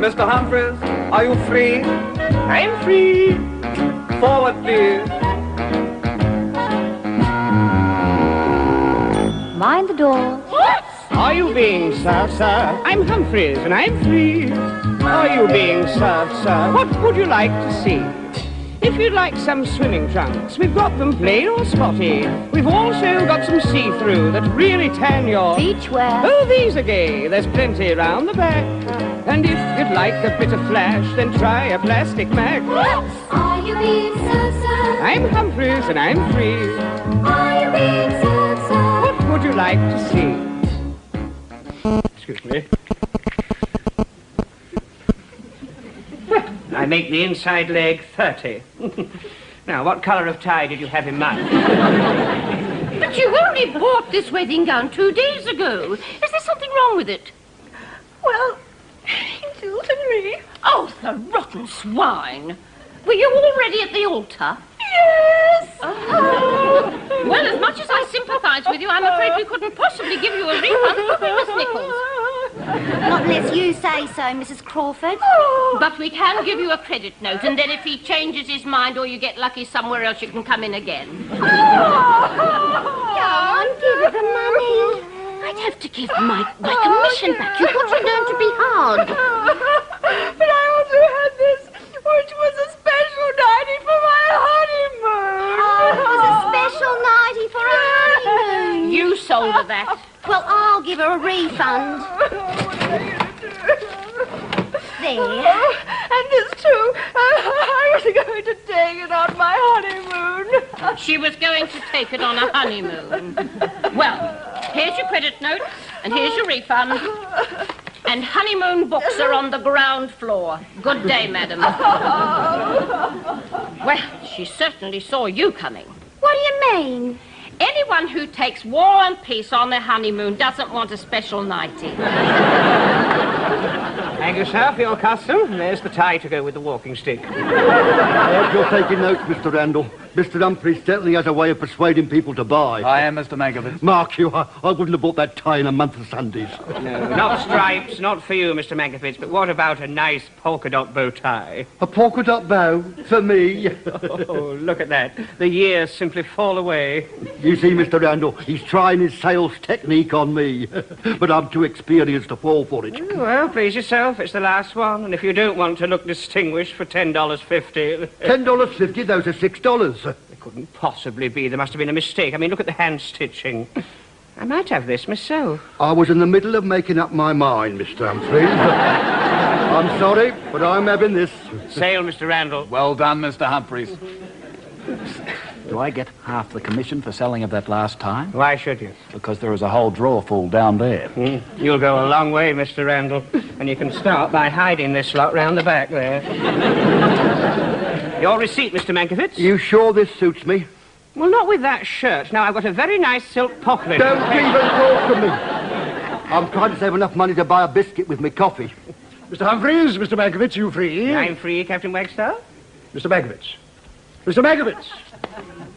Mr. Humphries, are you free? I'm free. Forward, please. Mind the door. What? Are you being served, sir? I'm Humphries, and I'm free. Are you being served, sir? What would you like to see? If you'd like some swimming trunks, we've got them plain or spotty. We've also got some see-through that really tan your... Beachwear. Oh, these are gay. There's plenty round the back. And if you'd like a bit of flash, then try a plastic Mac. What? Are you being so sad? I'm Humphries, and I'm free. Are you being served, sir? What would you like to see? Excuse me. Make the inside leg 30. now, what colour of tie did you have in mind? But you only bought this wedding gown two days ago. Is there something wrong with it? Well, he told me. Oh, the rotten swine. Were you already at the altar? Yes. Oh. Well, as much as I sympathise with you, I'm afraid we couldn't possibly give you a refund for Miss Nichols. Not unless you say so, Mrs. Crawford. But we can give you a credit note, and then if he changes his mind or you get lucky somewhere else, you can come in again. Don't give her the money. I'd have to give my, my commission back. You've got to learn to be hard. but I also had this, which was a special nightie for my honeymoon. Oh, it was a special nightie for a honeymoon. You sold her that. Well, I'll give her a refund. There. Oh, and this too. Uh, I was going to take it on my honeymoon. She was going to take it on a honeymoon. Well, here's your credit note, and here's your refund. And honeymoon books are on the ground floor. Good day, madam. Well, she certainly saw you coming. What do you mean? Anyone who takes war and peace on their honeymoon doesn't want a special nightie. Thank you, sir, for your custom. There's the tie to go with the walking stick. I hope you're taking notes, Mr. Randall. Mr. Humphries certainly has a way of persuading people to buy. I am Mr. Mankiewicz. Mark you, I, I wouldn't have bought that tie in a month of Sundays. No, not stripes, not for you, Mr. Mankiewicz, but what about a nice polka dot bow tie? A polka dot bow for me. Oh, look at that. The years simply fall away. You see, Mr. Randall, he's trying his sales technique on me, but I'm too experienced to fall for it. Well, please yourself. It's the last one. And if you don't want to look distinguished for $10.50... Ten dollars fifty. Those are six dollars. It couldn't possibly be. There must have been a mistake. I mean, look at the hand stitching. I might have this myself. I was in the middle of making up my mind, Mr. Humphries. I'm sorry, but I'm having this. Sale, Mr. Randall. Well done, Mr. Humphries. Do I get half the commission for selling of that last time? Why should you? Because there is a whole drawer full down there. Hmm, You'll go a long way, Mr. Randall. And you can start by hiding this lot round the back there. Your receipt, Mr. Mankiewicz? You sure this suits me? Well, not with that shirt. Now, I've got a very nice silk pocket. Don't even talk to me. I'm trying to save enough money to buy a biscuit with me coffee. Mr. Humphries, Mr. Mankiewicz, you free? I'm free, Captain Wagstaff. Mr. Mankiewicz. Mr. Mankiewicz.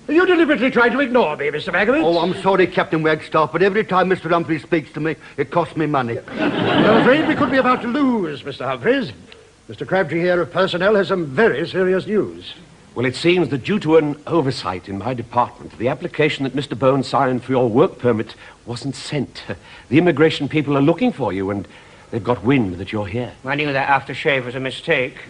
You deliberately tried to ignore me, Mr. Mankiewicz. Oh, I'm sorry, Captain Wagstaff, but every time Mr. Humphries speaks to me, it costs me money. I'm afraid we could be about to lose, Mr. Humphries. Mr. Crabtree here of personnel has some very serious news. Well, it seems that due to an oversight in my department, the application that Mr. Bone signed for your work permit wasn't sent. The immigration people are looking for you, and they've got wind that you're here. I knew that aftershave was a mistake.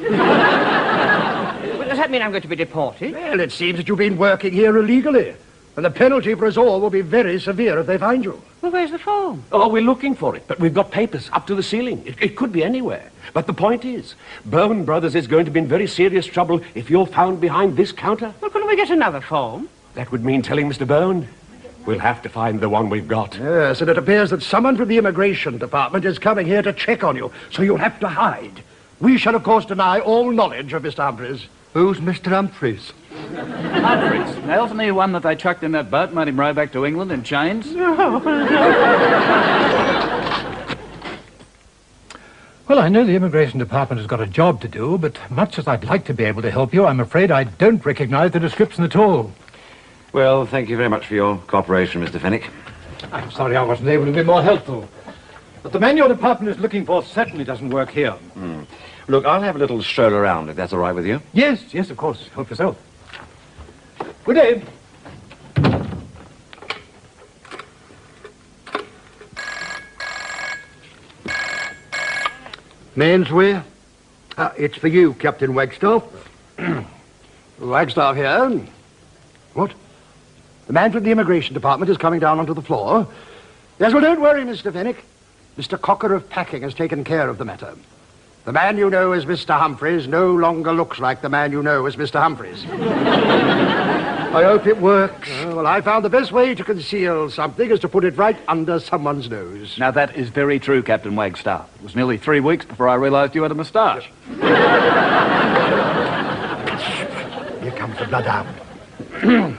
well, does that mean I'm going to be deported? Well, it seems that you've been working here illegally. And the penalty for us all will be very severe if they find you. Well, where's the form? Oh, we're looking for it, but we've got papers up to the ceiling. It, it could be anywhere. But the point is, Bone Brothers is going to be in very serious trouble if you're found behind this counter. Well, couldn't we get another form? That would mean telling Mr. Bone. We'll have to find the one we've got. Yes, and it appears that someone from the immigration department is coming here to check on you, so you'll have to hide. We shall, of course, deny all knowledge of Mr. Humphries. Who's Mr. Humphries? Humphries. Now, isn't he one that they chucked in that boat, made him row back to England in chains? Well, I know the Immigration Department has got a job to do, but much as I'd like to be able to help you, I'm afraid I don't recognize the description at all. Well, thank you very much for your cooperation, Mr. Fennick. I'm sorry I wasn't able to be more helpful. But the man your department is looking for certainly doesn't work here. Hmm. Look, I'll have a little stroll around, if that's all right with you. Yes, yes, of course. Help yourself. Good day. Mainswear? Uh, it's for you, Captain Wagstaff. Wagstaff here. What? The man from the immigration department is coming down onto the floor. Yes, well, don't worry, Mr. Fennick. Mr. Cocker of Packing has taken care of the matter. The man you know as Mr. Humphries no longer looks like the man you know as Mr. Humphries. I hope it works. Uh, well, I found the best way to conceal something is to put it right under someone's nose. Now, that is very true, Captain Wagstaff. It was nearly three weeks before I realised you had a moustache. Here comes the bloodhound.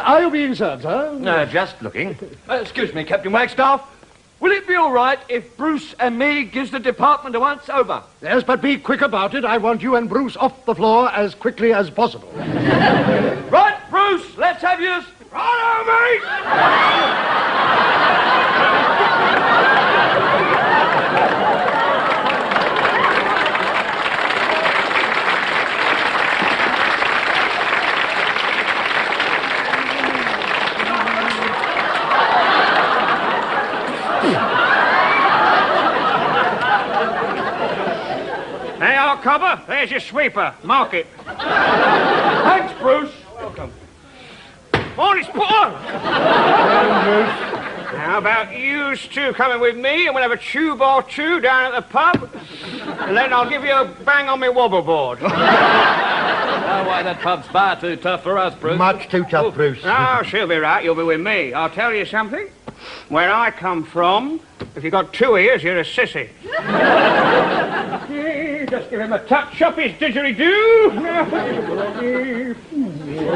Are you being served, sir? No, just looking. Uh, excuse me, Captain Wagstaff. Will it be all right if Bruce and me gives the department a once over? Yes, but be quick about it. I want you and Bruce off the floor as quickly as possible. Right, Bruce, let's have yours. Right, mate! Hey, cobber, there's your sweeper. Mark it. Thanks, Bruce. Welcome. All it's put on. How about you two coming with me and we'll have a tube or two down at the pub? And then I'll give you a bang on my wobble board. Oh, why, that pub's far too tough for us, Bruce. Much too tough, oh. Bruce. Oh, she'll be right. You'll be with me. I'll tell you something. Where I come from, if you've got two ears, you're a sissy. Just give him a touch up his didgeridoo.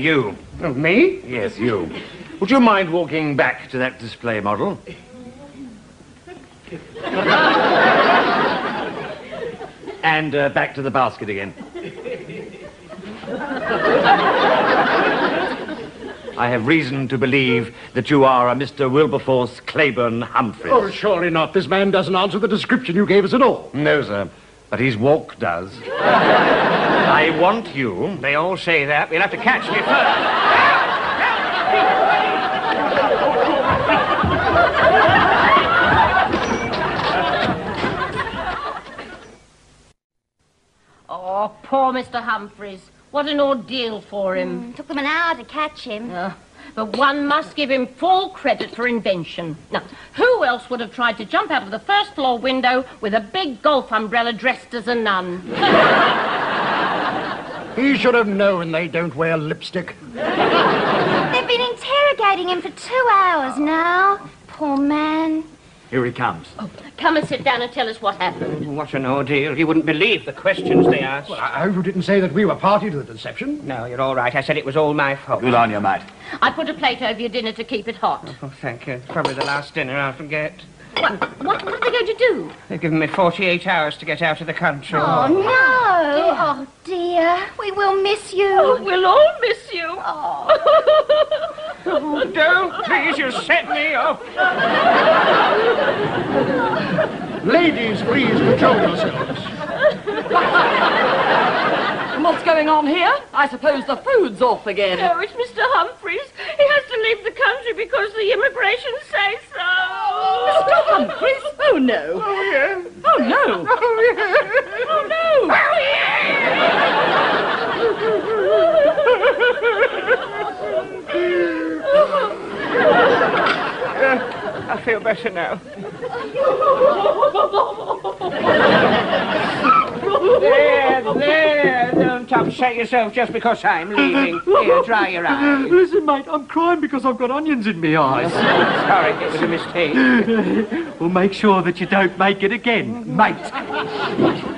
you. Oh, me? Yes, you. Would you mind walking back to that display model? and uh, back to the basket again. I have reason to believe that you are a Mr. Wilberforce Claiborne Humphries. Oh, surely not. This man doesn't answer the description you gave us at all. No, sir, but his walk does. I want you. They all say that. You'll have to catch me first. Oh, poor Mr. Humphries. What an ordeal for him. Took them an hour to catch him. Uh, but one must give him full credit for invention. Now, who else would have tried to jump out of the first floor window with a big golf umbrella dressed as a nun? He should have known they don't wear lipstick. They've been interrogating him for two hours now. Poor man. Here he comes. Oh, come and sit down and tell us what happened. Oh, what an ordeal. You wouldn't believe the questions they asked. Well, I hope you didn't say that we were party to the deception. No, you're all right. I said it was all my fault. Good on you, mate. I put a plate over your dinner to keep it hot. Oh, thank you. It's probably the last dinner I'll forget. What, what, what are they going to do? They've given me 48 hours to get out of the country. Oh, oh no. Oh, dear. We will miss you. Oh, we'll all miss you. Oh, oh. don't, please. You set me off. Ladies, please control yourselves. What's going on here? I suppose the food's off again. Oh, it's Mr. Humphries. He has to leave the country because the immigration say so. Mr. Humphries? Oh, oh, no. Oh, yeah. Oh, no. Oh, no. Oh, I feel better now. there, there. Don't upset yourself just because I'm leaving. Here, dry your eyes. Listen, mate, I'm crying because I've got onions in my eyes. Sorry, it was a mistake. We'll make sure that you don't make it again, mate.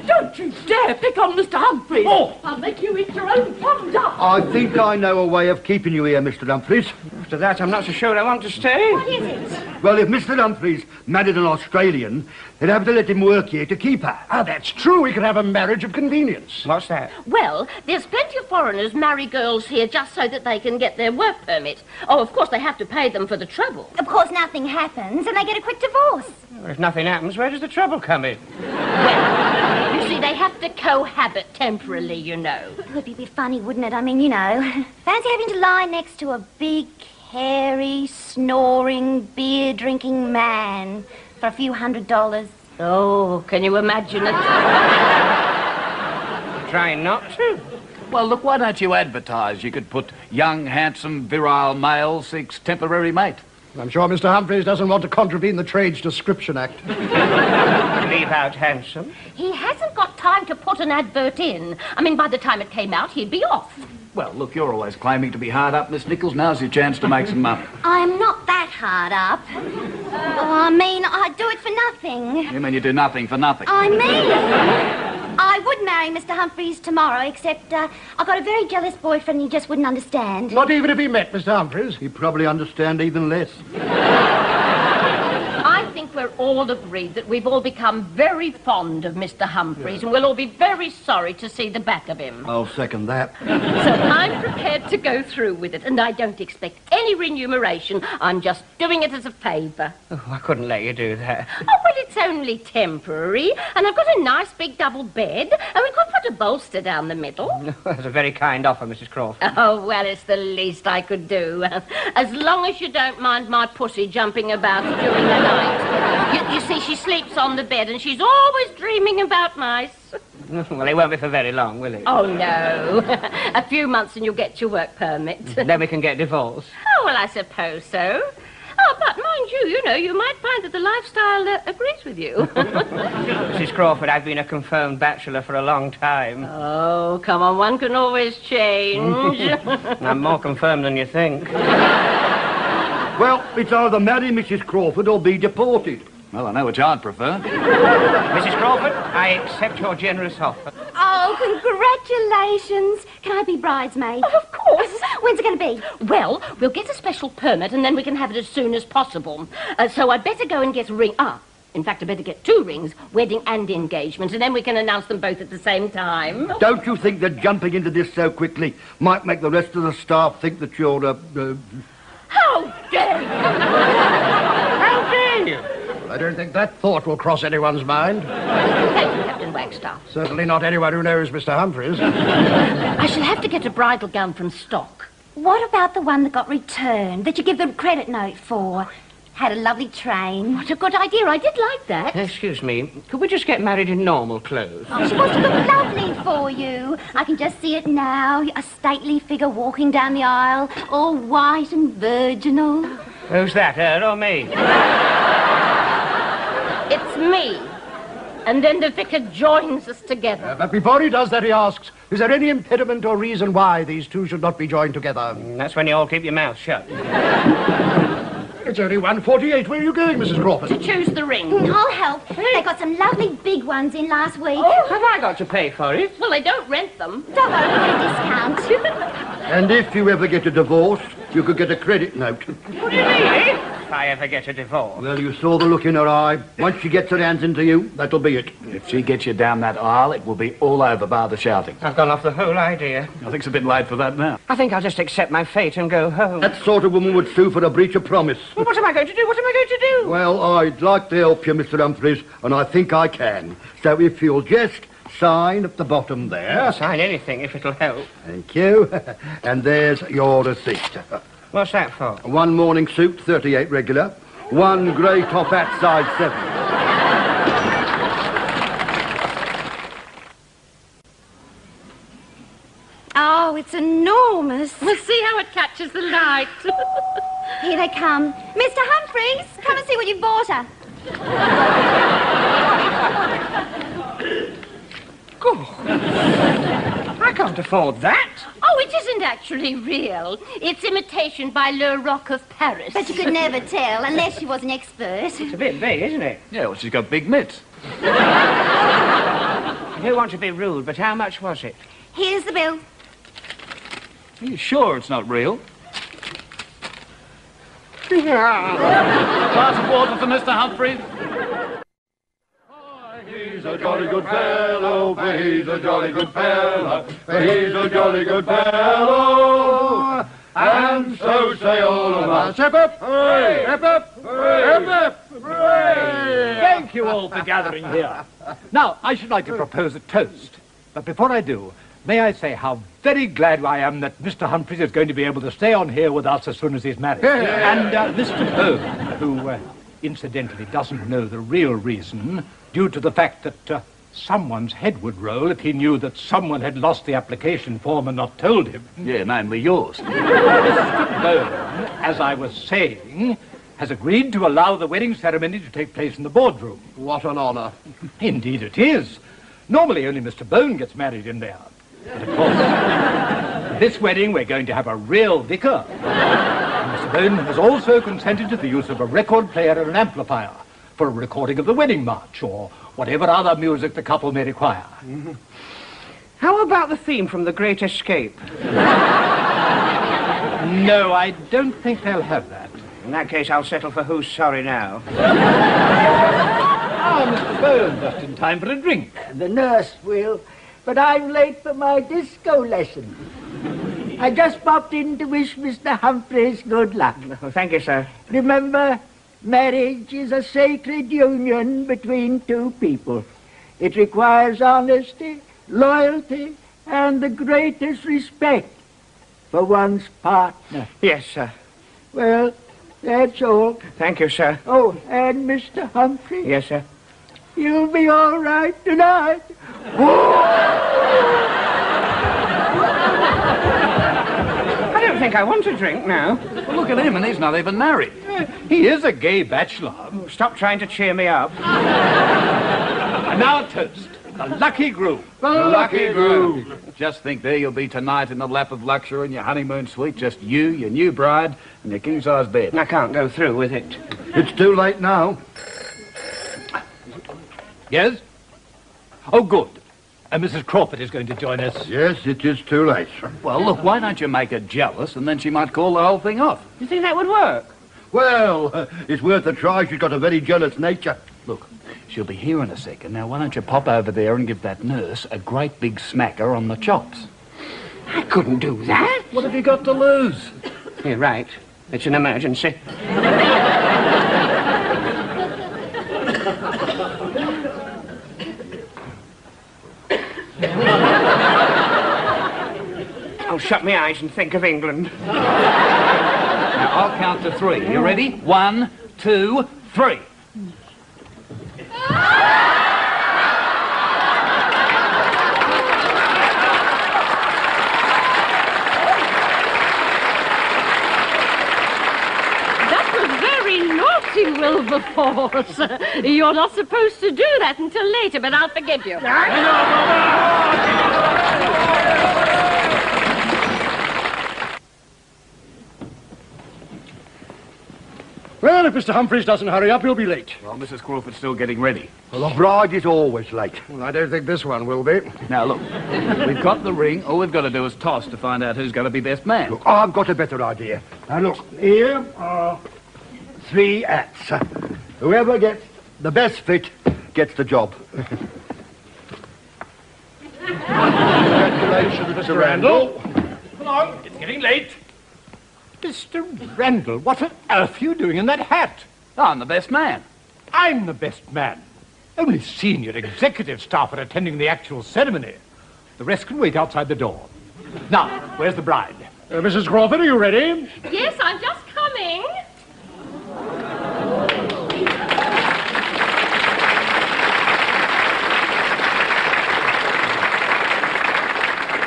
Don't you dare dare pick on Mr. Humphries. Oh. I'll make you eat your own plum duff. I think I know a way of keeping you here, Mr. Humphries. After that, I'm not so sure I want to stay. What is it? Well, if Mr. Humphries married an Australian, they'd have to let him work here to keep her. Ah, that's true. We could have a marriage of convenience. What's that? Well, there's plenty of foreigners marry girls here just so that they can get their work permit. Oh, of course, they have to pay them for the trouble. Of course, nothing happens and they get a quick divorce. Well, if nothing happens, where does the trouble come in? Well, you see, they have to cohabit temporarily, you know. It would be a bit funny, wouldn't it? I mean, you know, fancy having to lie next to a big, hairy, snoring, beer-drinking man for a few hundred dollars. Oh, can you imagine it? Trying not to. Well, look, why don't you advertise? You could put young, handsome, virile male seeks temporary mate. I'm sure Mr. Humphries doesn't want to contravene the Trades Description Act. Leave out handsome. He hasn't got time to put an advert in. I mean, by the time it came out, he'd be off. Well, look, you're always claiming to be hard up, Miss Nichols. Now's your chance to make some money. I'm not that hard up. Oh, I mean, I'd do it for nothing. You mean you do nothing for nothing? I mean, I would marry Mr. Humphries tomorrow, except uh, I've got a very jealous boyfriend and he just wouldn't understand. Not even if he met Mr. Humphries. He'd probably understand even less. I think we're all agreed that we've all become very fond of Mr. Humphries, and we'll all be very sorry to see the back of him. I'll second that. So I'm prepared to go through with it, and I don't expect any remuneration. I'm just doing it as a favour. Oh, I couldn't let you do that. Oh, well, it's only temporary, and I've got a nice big double bed, and we could put a bolster down the middle. That's a very kind offer, Mrs. Crawford. Oh, well, it's the least I could do. As long as you don't mind my pussy jumping about during the night. You, you see, she sleeps on the bed, and she's always dreaming about mice. well, it won't be for very long, will it? Oh, no. a few months and you'll get your work permit. Then we can get divorced. Oh, well, I suppose so. Oh, but mind you, you know, you might find that the lifestyle uh, agrees with you. Mrs. Crawford, I've been a confirmed bachelor for a long time. oh, come on, one can always change. I'm more confirmed than you think. Well, it's either marry Mrs. Crawford or be deported. Well, I know which I'd prefer. Mrs. Crawford, I accept your generous offer. Oh, congratulations. Can I be bridesmaid? of course. When's it going to be? Well, we'll get a special permit and then we can have it as soon as possible. Uh, so I'd better go and get a ring. Ah, in fact, I'd better get two rings, wedding and engagement, and then we can announce them both at the same time. Don't you think that jumping into this so quickly might make the rest of the staff think that you're, uh, uh, How dare you! How dare you? I don't think that thought will cross anyone's mind. Thank you, Captain Wagstaff. Certainly not anyone who knows Mr. Humphries. I shall have to get a bridal gown from stock. What about the one that got returned, that you give the credit note for? Had a lovely train. What a good idea. I did like that. Excuse me, could we just get married in normal clothes? Oh, she wants to look lovely for you. I can just see it now. A stately figure walking down the aisle, all white and virginal. Who's that, her or me? It's me. And then the vicar joins us together. Uh, but before he does that, he asks, is there any impediment or reason why these two should not be joined together? Mm, that's when you all keep your mouth shut. It's only 1.48. Where are you going, Mrs. Crawford? To choose the ring. I'll help. They got some lovely big ones in last week. Oh, have I got to pay for it? Well, they don't rent them. Don't worry, we'll get a discount. and if you ever get a divorce, you could get a credit note. What do you mean? If I ever get a divorce. Well, you saw the look in her eye. Once she gets her hands into you, that'll be it. If she gets you down that aisle, it will be all over bar the shouting. I've gone off the whole idea. I think it's a bit late for that now. I think I'll just accept my fate and go home. That sort of woman would sue for a breach of promise. Well, what am I going to do? What am I going to do? Well, I'd like to help you, Mr. Humphries, and I think I can. So if you'll just sign at the bottom there. I'll sign anything if it'll help. Thank you. and there's your receipt. What's that for? One morning suit, 38 regular. One grey top hat, size 7. Oh, it's enormous. We'll see how it catches the light. Here they come. Mr. Humphries, come and see what you've bought her. I can't afford that. oh, it isn't actually real. It's imitation by Le Roc of Paris. But you could never tell unless you was an expert. It's a bit big, isn't it? Yeah, well, she's got big mitts. I don't want to be rude, but how much was it? Here's the bill. Are you sure it's not real? Glass of water for Mr. Humphries. He's a jolly good fellow, for he's a jolly good fellow, for he's a jolly good fellow. And so say all of us. Hip hip, hooray! Hip hip, hooray! Hip hip, hooray! Thank you all for gathering here. Now, I should like to propose a toast. But before I do, may I say how very glad I am that Mr. Humphries is going to be able to stay on here with us as soon as he's married. And uh, Mr. Bone, who uh, incidentally doesn't know the real reason, due to the fact that uh, someone's head would roll if he knew that someone had lost the application form and not told him. Yeah, namely yours. Mr. Bone, as I was saying, has agreed to allow the wedding ceremony to take place in the boardroom. What an honor. Indeed it is. Normally only Mr. Bone gets married in there. But of course, this wedding we're going to have a real vicar. And Mr. Bone has also consented to the use of a record player and an amplifier for a recording of the wedding march or whatever other music the couple may require. How about the theme from The Great Escape? No, I don't think they'll have that. In that case, I'll settle for Who's Sorry Now. Ah, Mr. Bone, just in time for a drink. The nurse will, but I'm late for my disco lesson. I just popped in to wish Mr. Humphries good luck. Thank you, sir. Remember, marriage is a sacred union between two people. It requires honesty, loyalty, and the greatest respect for one's partner. Yes, sir. Well, that's all. Thank you, sir. Oh, and Mr. Humphrey, Yes, sir. you'll be all right tonight. I don't think I want to drink now. Well, look at him, and he's not even married. Uh, he is a gay bachelor. Oh, stop trying to cheer me up. And now a toast. The lucky groom. The lucky groom. Just think there you'll be tonight in the lap of luxury in your honeymoon suite, just you, your new bride, and your king-size bed. I can't go through with it. It's too late now. Yes? Oh, good. And Mrs. Crawford is going to join us. Yes, it is too late. Well, look, why don't you make her jealous, and then she might call the whole thing off? You think that would work? Well, uh, it's worth a try. She's got a very jealous nature. Look, she'll be here in a second. Now, why don't you pop over there and give that nurse a great big smacker on the chops? I couldn't do that. What have you got to lose? You're right. It's an emergency. Shut my eyes and think of England. Now, I'll count to three. You ready? One, two, three. That was very naughty, Wilberforce. You're not supposed to do that until later, but I'll forgive you. Well, if Mr. Humphries doesn't hurry up, he'll be late. Well, Mrs. Crawford's still getting ready. Well, a bride is always late. Well, I don't think this one will be. Now, look, we've got the ring. All we've got to do is toss to find out who's going to be best man. Look, I've got a better idea. Now, look, here are three hats. Whoever gets The best fit gets the job. Congratulations, Mr. Randall. Come on, it's getting late. Mr. Randall, what on earth are you doing in that hat? I'm the best man. I'm the best man. Only senior executive staff are attending the actual ceremony. The rest can wait outside the door. Now, where's the bride? Uh, Mrs. Crawford, are you ready? Yes, I'm just coming.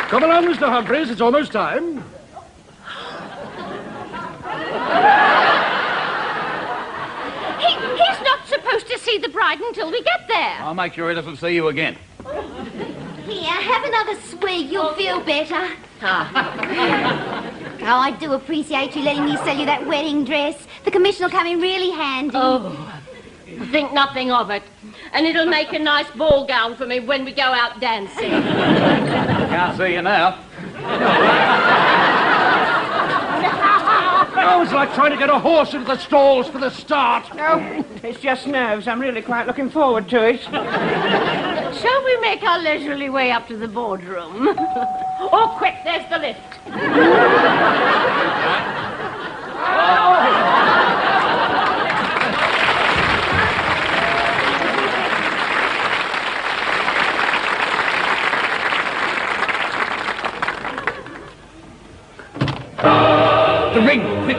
Come along, Mr. Humphries. It's almost time. He, he's not supposed to see the bride until we get there. I'll make sure he doesn't see you again. Here, have another swig. You'll feel better. Ah. oh, I do appreciate you letting me sell you that wedding dress. The commission will come in really handy. Oh, think nothing of it. And it'll make a nice ball gown for me when we go out dancing. Can't see you now. Oh, it's like trying to get a horse into the stalls for the start. No, it's just nerves. I'm really quite looking forward to it. Shall we make our leisurely way up to the boardroom? oh, quick, there's the lift. The oh,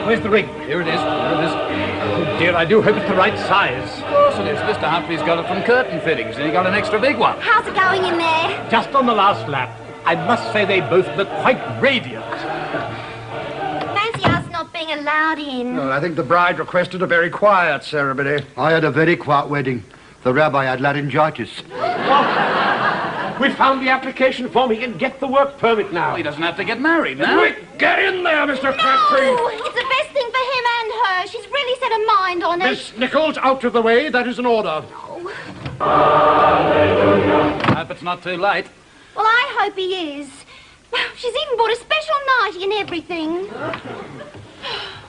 where's the ring? Here it is. Here it is. Oh, dear, I do hope it's the right size. Of course it is. Mr. Humphries got it from curtain fittings, and he got an extra big one. How's it going in there? Just on the last lap. I must say they both look quite radiant. Fancy us not being allowed in. Well, I think the bride requested a very quiet ceremony. I had a very quiet wedding. The rabbi had laryngitis. We found the application form. He can get the work permit now. He doesn't have to get married now. Quick, get in there, Mr. Crabtree. Oh, it's the best thing for him and her. She's really set her mind on it. Miss Nichols, out of the way. That is an order. No. I Hope it's not too late. Well, I hope he is. She's even bought a special nightie and everything.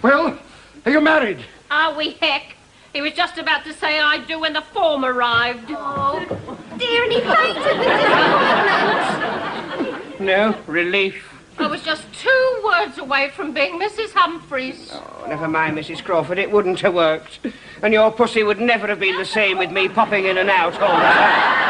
Well, are you married? Are we heck? He was just about to say I do when the form arrived. Oh, dear, and he fainted with disappointment. No, relief. I was just two words away from being Mrs. Humphries. Oh, never mind, Mrs. Crawford. It wouldn't have worked. And your pussy would never have been the same with me popping in and out all the time.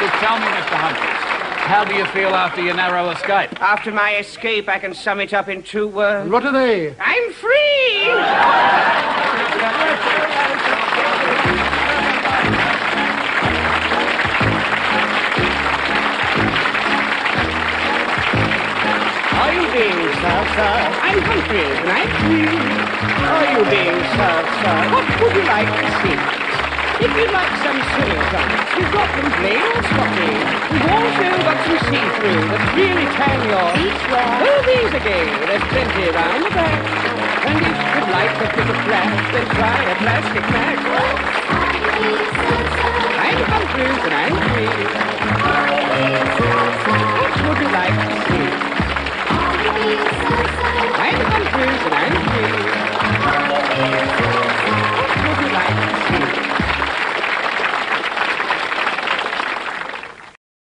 Just tell me, Mr. Humphries, how do you feel after your narrow escape? After my escape, I can sum it up in two words. What are they? I'm free! Are you being served, sir? I'm hungry. and I'm free. Are you being served, sir? What would you like to see? If you'd like some swimming trunks, we've got them plain or spotty. We've also got some see-through that really tan your... Beachwear. Oh, these again. There's plenty around the back. And if you'd like a bit of flash, then try a plastic match. I'm Humphries, and I'm free. What would you like to see? I'm Humphries, and I'm free. What would you like to see?